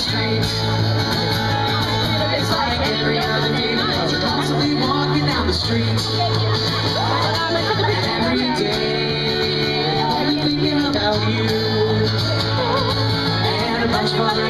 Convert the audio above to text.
street. It's like every other day because we're constantly walking down the street. Every day, I'm thinking about you. And a bunch of other